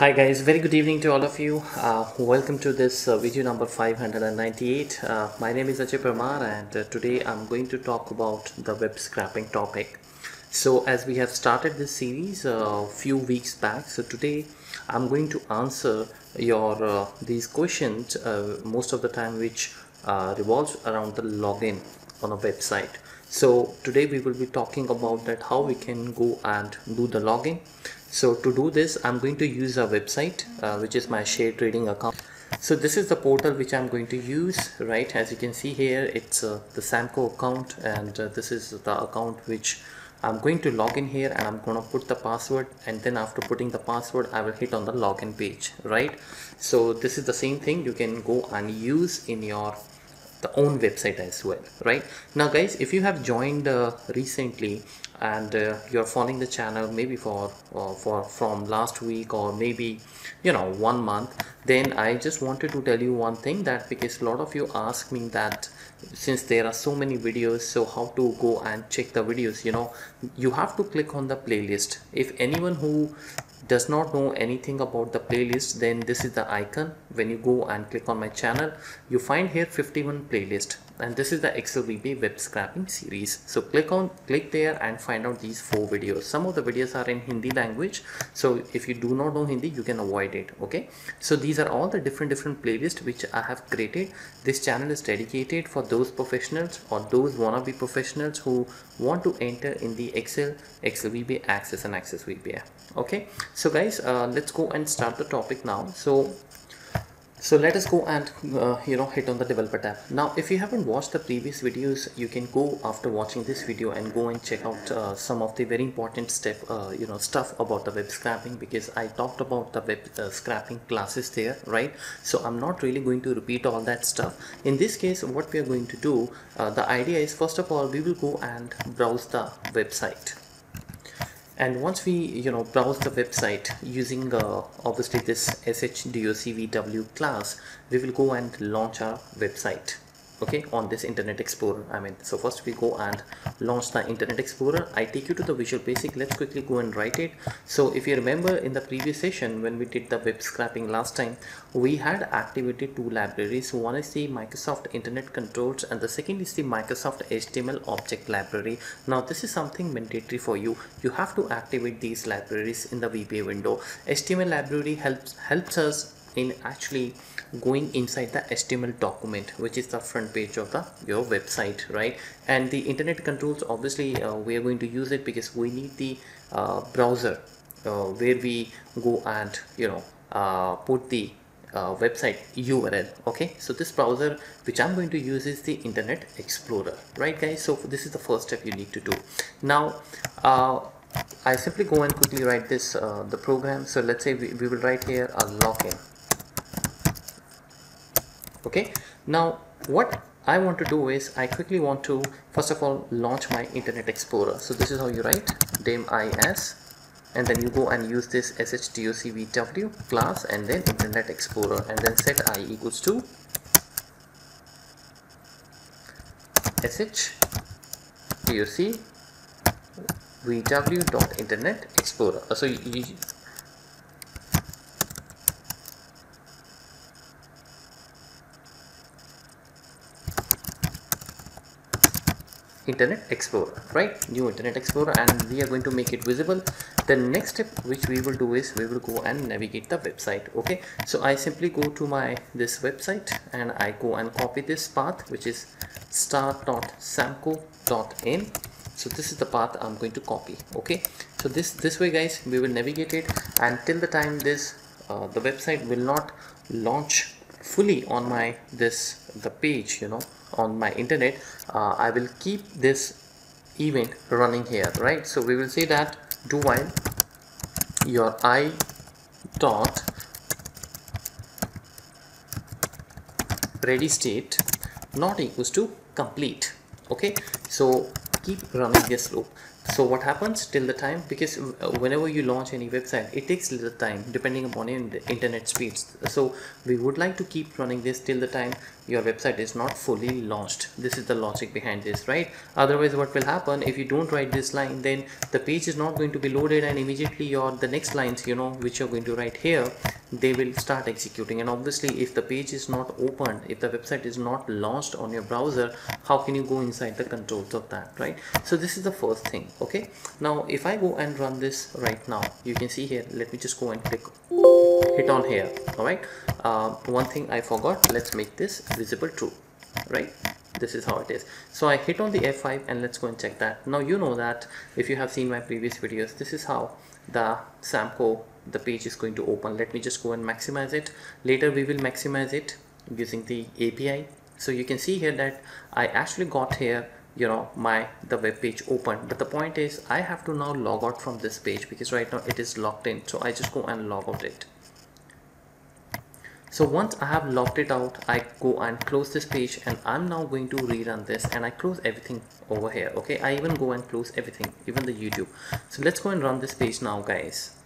Hi guys, very good evening to all of you. Uh, welcome to this uh, video number 598. Uh, my name is Ajay Parmar and uh, today I'm going to talk about the web scraping topic. So as we have started this series a few weeks back, so today I'm going to answer your uh, these questions uh, most of the time which uh, revolves around the login on a website. So today we will be talking about that how we can go and do the login so to do this i'm going to use a website uh, which is my share trading account. So this is the portal which i'm going to use right? As you can see here it's uh, the samco account and uh, this is the account which i'm going to log in here and i'm going to put the password and then after putting the password i will hit on the login page right? So this is the same thing you can go and use in your the own website as well right? Now guys if you have joined uh, recently and uh, you're following the channel maybe for uh, for from last week or maybe you know one month. Then i just wanted to tell you one thing that because a lot of you ask me that since there are so many videos so how to go and check the videos you know you have to click on the playlist. If anyone who does not know anything about the playlist then this is the icon. When you go and click on my channel you find here 51 playlist and this is the Excel VBA web scraping series. So click on click there and find out these four videos. Some of the videos are in Hindi language so if you do not know Hindi you can avoid it okay? So these are all the different different playlists which I have created. This channel is dedicated for those professionals or those wannabe professionals who want to enter in the Excel VBA Access and Access VBA okay so guys uh, let's go and start the topic now. So so let us go and uh, you know hit on the developer tab. Now if you haven't watched the previous videos you can go after watching this video and go and check out uh, some of the very important step uh, you know stuff about the web scraping because I talked about the web uh, scraping classes there right? So I'm not really going to repeat all that stuff. In this case what we are going to do uh, the idea is first of all we will go and browse the website and once we you know browse the website using uh, obviously this shdocvw class we will go and launch our website okay on this internet explorer i mean so first we go and launch the internet explorer. I take you to the visual basic. Let's quickly go and write it. So if you remember in the previous session when we did the web scraping last time we had activated two libraries. One is the microsoft internet controls and the second is the microsoft html object library. Now this is something mandatory for you. You have to activate these libraries in the vba window. Html library helps helps us in actually going inside the HTML document which is the front page of the your website right? And the internet controls obviously uh, we are going to use it because we need the uh, browser uh, where we go and you know uh, put the uh, website URL okay? So this browser which I'm going to use is the Internet Explorer right guys? So this is the first step you need to do. Now uh, I simply go and quickly write this the program. So let's say we, we will write here a login okay? Now what I want to do is I quickly want to first of all launch my Internet Explorer. So this is how you write dim is and then you go and use this shdocvw class and then Internet Explorer and then set i equals to shdocvw dot internet explorer. So you, you internet explorer right? New internet explorer and we are going to make it visible. The next step which we will do is we will go and navigate the website okay? So i simply go to my this website and i go and copy this path which is start.samco.in so this is the path i'm going to copy okay? So this this way guys we will navigate it and till the time this uh, the website will not launch fully on my this the page you know on my internet uh, I will keep this event running here right? So we will say that do while your i dot ready state not equals to complete okay? So keep running this loop. So what happens till the time because whenever you launch any website it takes little time depending upon internet speeds. So we would like to keep running this till the time your website is not fully launched. This is the logic behind this right? Otherwise what will happen? If you don't write this line then the page is not going to be loaded and immediately your the next lines you know which you're going to write here they will start executing. And obviously if the page is not opened if the website is not launched on your browser how can you go inside the controls of that right? So this is the first thing okay? Now if I go and run this right now you can see here let me just go and click hit on here. All right uh, one thing I forgot let's make this visible true. Right? This is how it is. So I hit on the F5 and let's go and check that. Now you know that if you have seen my previous videos this is how the Samco the page is going to open. Let me just go and maximize it. Later we will maximize it using the API so you can see here that I actually got here you know my the web page open but the point is I have to now log out from this page because right now it is locked in. So I just go and log out it so once I have locked it out I go and close this page and I'm now going to rerun this and I close everything over here okay? I even go and close everything even the YouTube. So let's go and run this page now guys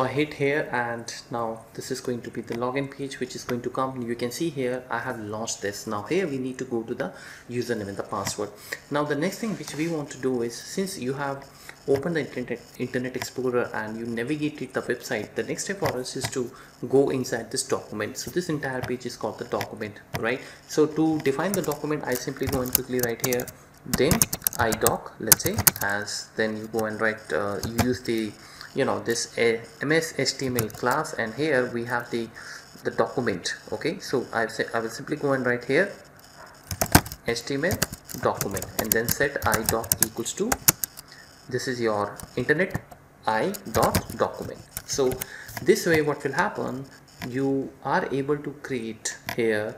so I hit here and now this is going to be the login page which is going to come. You can see here I have launched this. Now here we need to go to the username and the password. Now the next thing which we want to do is since you have opened the internet internet explorer and you navigated the website the next step for us is to go inside this document. So this entire page is called the document right? So to define the document I simply go and quickly write here then idoc let's say as then you go and write uh, you use the you know this eh, a ms html class and here we have the the document okay? So i say i will simply go and write here html document and then set i doc equals to this is your internet i dot document. So this way what will happen you are able to create here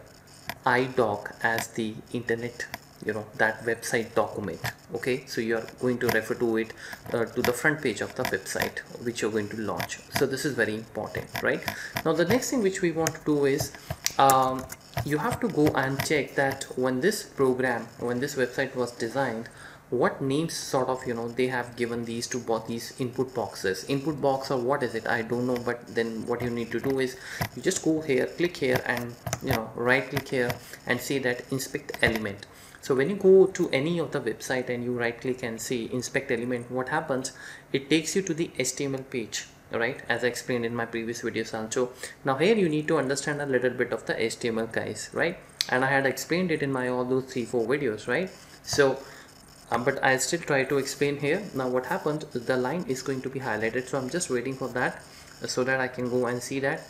idoc as the internet you know that website document okay? So you are going to refer to it uh, to the front page of the website which you're going to launch. So this is very important right? Now the next thing which we want to do is um, you have to go and check that when this program when this website was designed what names sort of you know they have given these to both these input boxes. Input box or what is it? I don't know but then what you need to do is you just go here click here and you know right click here and say that inspect element so when you go to any of the website and you right click and see inspect element what happens? It takes you to the html page right? As i explained in my previous video sancho now here you need to understand a little bit of the html guys right? And i had explained it in my all those three four videos right? So um, but i still try to explain here. Now what happened? The line is going to be highlighted so i'm just waiting for that so that i can go and see that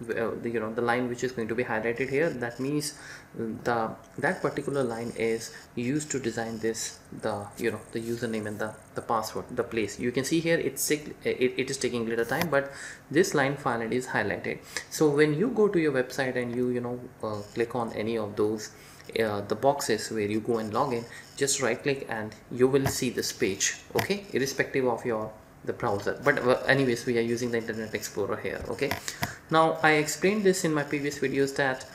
the, you know the line which is going to be highlighted here that means the that particular line is used to design this the you know the username and the the password the place. You can see here it's it, it is taking little time but this line finally is highlighted. So when you go to your website and you you know uh, click on any of those uh, the boxes where you go and log in just right click and you will see this page okay? Irrespective of your the browser. But uh, anyways we are using the internet explorer here okay now I explained this in my previous videos that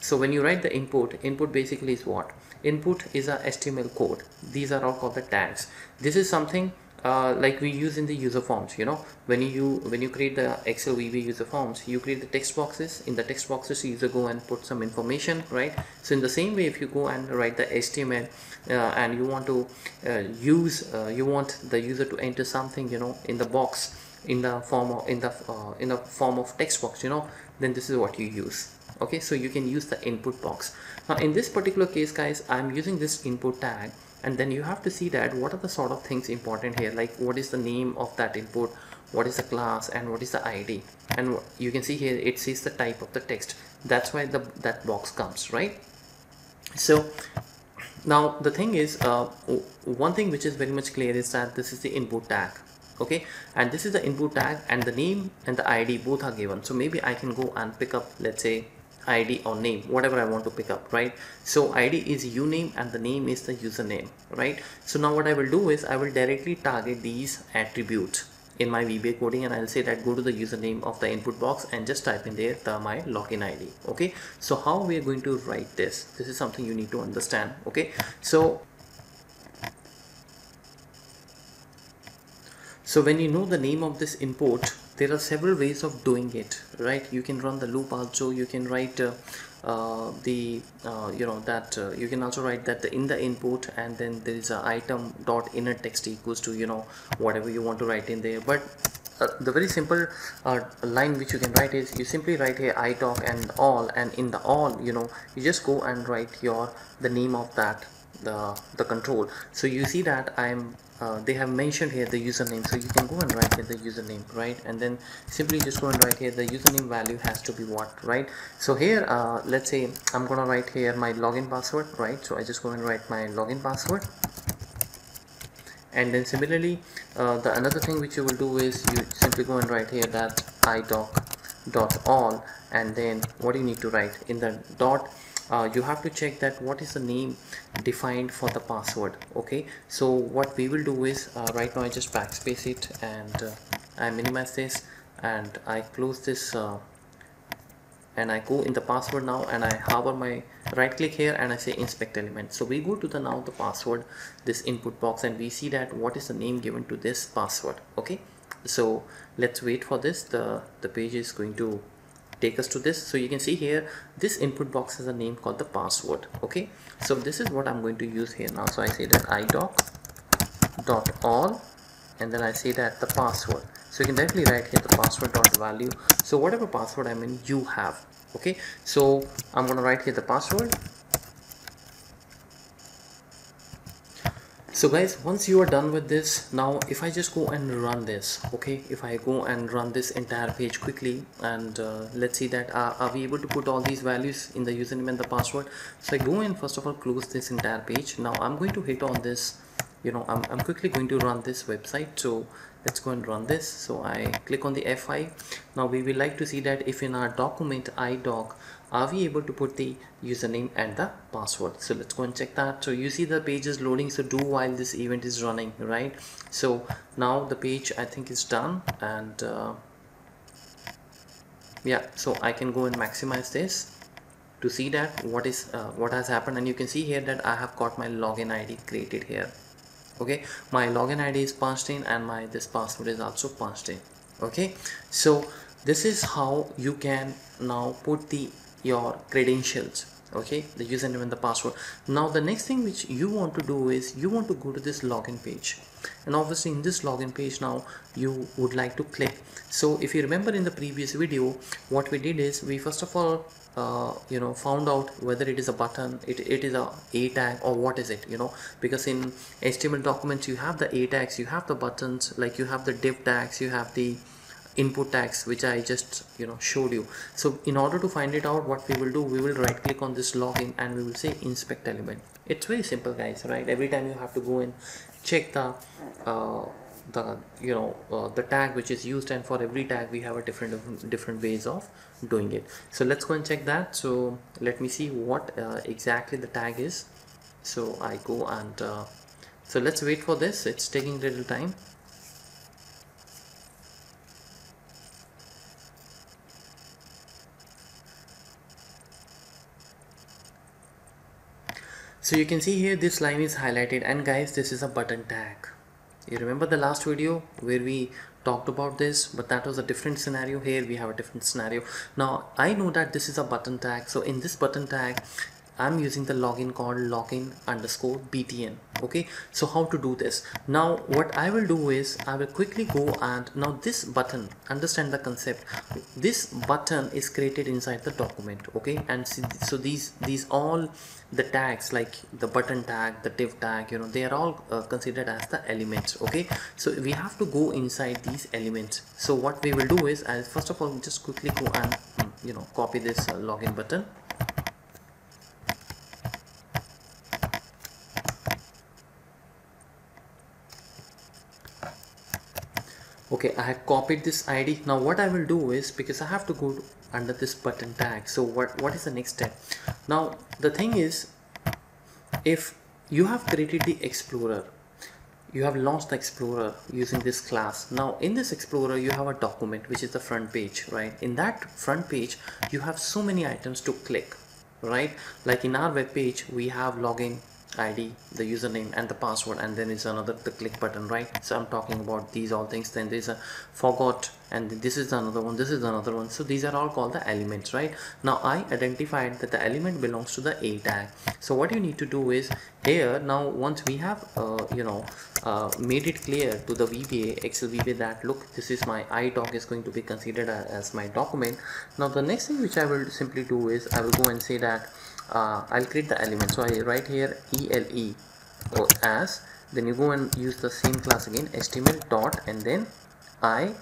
so when you write the input input basically is what? Input is a HTML code. These are all called the tags. This is something uh, like we use in the user forms you know? When you when you create the excel vb user forms you create the text boxes. In the text boxes user go and put some information right? So in the same way if you go and write the html uh, and you want to uh, use uh, you want the user to enter something you know in the box in the form of in the uh, in the form of text box you know then this is what you use. Okay so you can use the input box. Now in this particular case guys i'm using this input tag and then you have to see that what are the sort of things important here like what is the name of that input what is the class and what is the id and you can see here it says the type of the text. That's why the that box comes right? So now the thing is uh, one thing which is very much clear is that this is the input tag okay? And this is the input tag and the name and the id both are given. So maybe i can go and pick up let's say id or name whatever i want to pick up right? So id is uname and the name is the username right? So now what i will do is i will directly target these attributes in my VBA coding and I'll say that go to the username of the input box and just type in there the my login ID okay? So how we are going to write this? This is something you need to understand okay? So so when you know the name of this import there are several ways of doing it right? You can run the loop also. You can write uh, uh, the uh, you know that uh, you can also write that in the input and then there is a item dot inner text equals to you know whatever you want to write in there. But uh, the very simple uh, line which you can write is you simply write here idoc and all and in the all you know you just go and write your the name of that the the control. So you see that i'm uh, they have mentioned here the username. So you can go and write here the username right? And then simply just go and write here the username value has to be what right? So here uh, let's say I'm gonna write here my login password right? So I just go and write my login password. And then similarly uh, the another thing which you will do is you simply go and write here that idoc dot all. And then what do you need to write? In the dot uh, you have to check that what is the name defined for the password okay? So what we will do is uh, right now I just backspace it and uh, I minimize this and I close this uh, and I go in the password now and I hover my right click here and I say inspect element. So we go to the now the password this input box and we see that what is the name given to this password okay? So let's wait for this. The the page is going to take us to this. So you can see here this input box has a name called the password okay? So this is what I'm going to use here. Now so I say that idoc dot all and then I say that the password. So you can definitely write here the password dot value. So whatever password I mean you have okay? So I'm gonna write here the password so guys once you are done with this now if I just go and run this okay? If I go and run this entire page quickly and uh, let's see that uh, are we able to put all these values in the username and the password? So I go and first of all close this entire page. Now I'm going to hit on this you know I'm, I'm quickly going to run this website. So let's go and run this. So I click on the F5 now we will like to see that if in our document idoc are we able to put the username and the password? So let's go and check that. So you see the page is loading. So do while this event is running right? So now the page I think is done. And uh, yeah so I can go and maximize this to see that what is uh, what has happened. And you can see here that I have got my login ID created here okay? My login ID is punched in and my this password is also punched in. Okay? So this is how you can now put the your credentials okay the username and the password. Now the next thing which you want to do is you want to go to this login page. And obviously in this login page now you would like to click. So if you remember in the previous video what we did is we first of all uh, you know found out whether it is a button it, it is a a tag or what is it you know. Because in html documents you have the a tags you have the buttons like you have the div tags you have the input tags which I just you know showed you. So in order to find it out what we will do we will right click on this login and we will say inspect element. It's very simple guys right? Every time you have to go and check the uh, the you know uh, the tag which is used and for every tag we have a different different ways of doing it. So let's go and check that. So let me see what uh, exactly the tag is. So I go and uh, so let's wait for this. It's taking little time so you can see here this line is highlighted and guys this is a button tag. You remember the last video where we talked about this but that was a different scenario. Here we have a different scenario. Now I know that this is a button tag. So in this button tag I'm using the login called login underscore btn okay? So how to do this? Now what I will do is I will quickly go and now this button understand the concept. This button is created inside the document okay? And so these these all the tags like the button tag the div tag you know they are all uh, considered as the elements okay? So we have to go inside these elements. So what we will do is I'll first of all just quickly go and you know copy this uh, login button okay I have copied this ID now what I will do is because I have to go under this button tag so what what is the next step? Now the thing is if you have created the explorer you have launched the explorer using this class. Now in this explorer you have a document which is the front page right? In that front page you have so many items to click right? Like in our web page we have login id the username and the password and then is another the click button right? So i'm talking about these all things. Then there's a forgot and this is another one this is another one. So these are all called the elements right? Now i identified that the element belongs to the a tag. So what you need to do is here now once we have uh, you know uh, made it clear to the VBA Excel VBA that look this is my iDoc is going to be considered as my document. Now the next thing which I will simply do is I will go and say that uh, I'll create the element. So I write here ELE or as. Then you go and use the same class again HTML dot and then I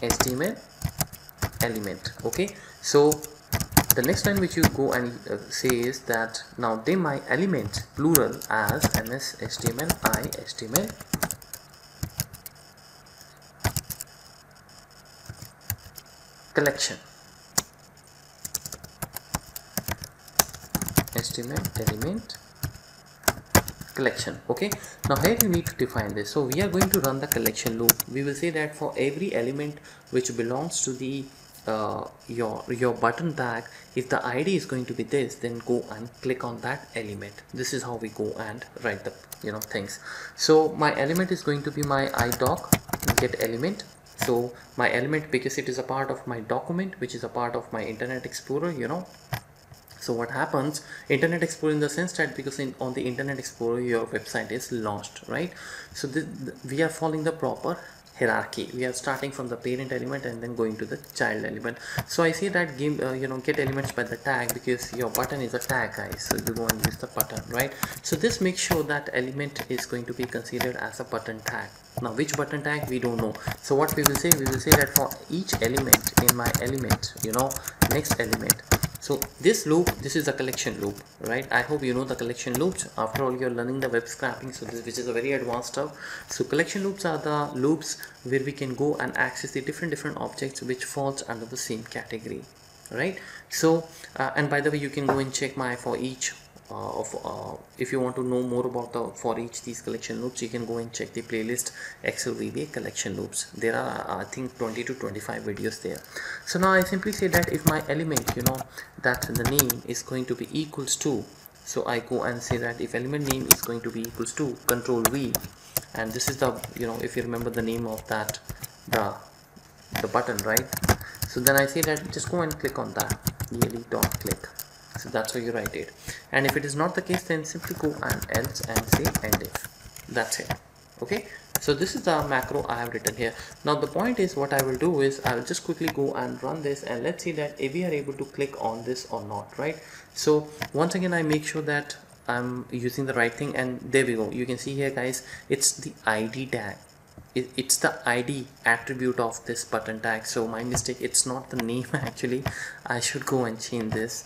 HTML element. Okay? So the next line which you go and uh, say is that now they my element plural as ms html i html collection element collection okay? Now here you need to define this. So we are going to run the collection loop. We will say that for every element which belongs to the uh, your your button tag if the id is going to be this then go and click on that element. This is how we go and write the you know things. So my element is going to be my idoc get element. So my element because it is a part of my document which is a part of my internet explorer you know so what happens internet explorer in the sense that because in, on the internet explorer your website is launched right? So the, we are following the proper hierarchy. We are starting from the parent element and then going to the child element. So i see that game uh, you know get elements by the tag because your button is a tag guys. So you go and use the button right? So this makes sure that element is going to be considered as a button tag. Now which button tag? We don't know. So what we will say we will say that for each element in my element you know next element so this loop this is a collection loop right? I hope you know the collection loops. After all you're learning the web scraping so this which is a very advanced stuff. So collection loops are the loops where we can go and access the different different objects which falls under the same category right? So uh, and by the way you can go and check my for each uh, of uh, if you want to know more about the for each these collection loops you can go and check the playlist excel VBA collection loops. There are i think 20 to 25 videos there. So now i simply say that if my element you know that the name is going to be equals to so i go and say that if element name is going to be equals to control v and this is the you know if you remember the name of that the the button right? So then i say that just go and click on that dot click so that's how you write it. And if it is not the case then simply go and else and say end if. That's it. Okay? So this is the macro I have written here. Now the point is what I will do is I will just quickly go and run this and let's see that if we are able to click on this or not right? So once again I make sure that I'm using the right thing and there we go. You can see here guys it's the ID tag. It's the id attribute of this button tag. So my mistake. It's not the name actually. I should go and change this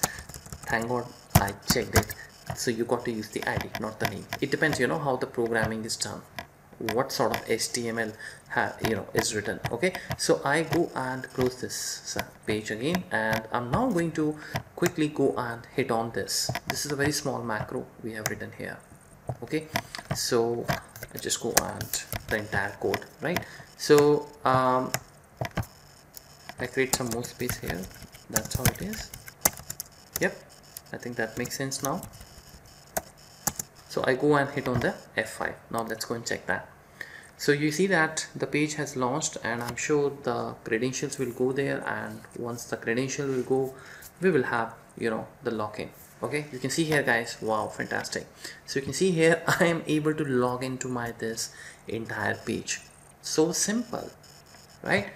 thank god I checked it. So you got to use the ID not the name. It depends you know how the programming is done. What sort of HTML you know is written okay? So I go and close this page again and I'm now going to quickly go and hit on this. This is a very small macro we have written here okay? So I just go and the entire code right? So um, I create some more space here. That's how it is I think that makes sense now. So I go and hit on the F5 now let's go and check that. So you see that the page has launched and I'm sure the credentials will go there and once the credential will go we will have you know the login. Okay? You can see here guys. Wow fantastic. So you can see here I am able to log into my this entire page. So simple right?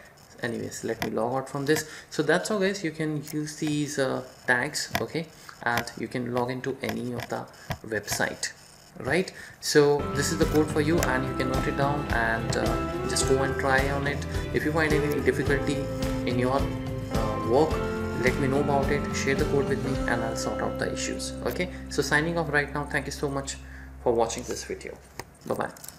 Anyways let me log out from this. So that's how guys you can use these uh, tags. Okay and you can log into any of the website right? So this is the code for you and you can note it down and uh, just go and try on it. If you find any difficulty in your uh, work let me know about it share the code with me and I'll sort out the issues okay? So signing off right now. Thank you so much for watching this video. Bye bye